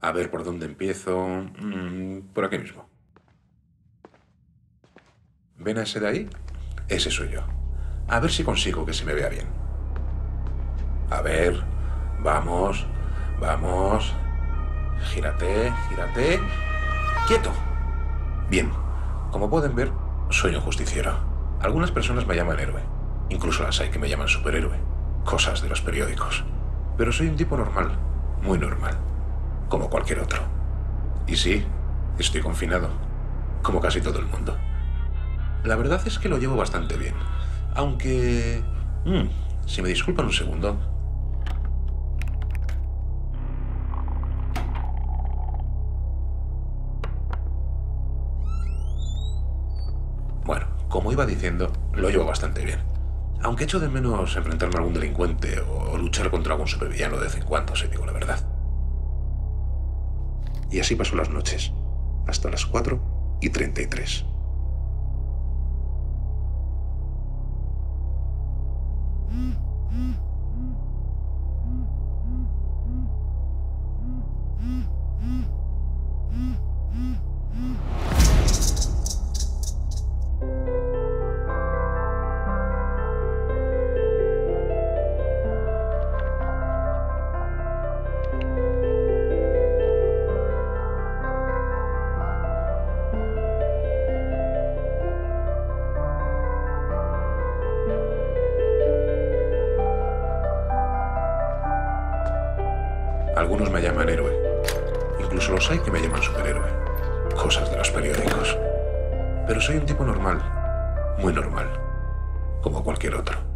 A ver por dónde empiezo. Mm, por aquí mismo. ¿Ven a ese de ahí? Ese soy yo. A ver si consigo que se me vea bien. A ver. Vamos. Vamos. Gírate, gírate. ¡Quieto! Bien. Como pueden ver, soy un justiciero. Algunas personas me llaman héroe. Incluso las hay que me llaman superhéroe. Cosas de los periódicos. Pero soy un tipo normal. Muy normal como cualquier otro. Y sí, estoy confinado, como casi todo el mundo. La verdad es que lo llevo bastante bien, aunque... Mm, si me disculpan un segundo. Bueno, como iba diciendo, lo llevo bastante bien. Aunque echo de menos enfrentarme a algún delincuente o luchar contra algún supervillano de vez en cuando, si digo la verdad. Y así pasó las noches, hasta las 4 y 33. Algunos me llaman héroe. Incluso los hay que me llaman superhéroe. Cosas de los periódicos. Pero soy un tipo normal. Muy normal. Como cualquier otro.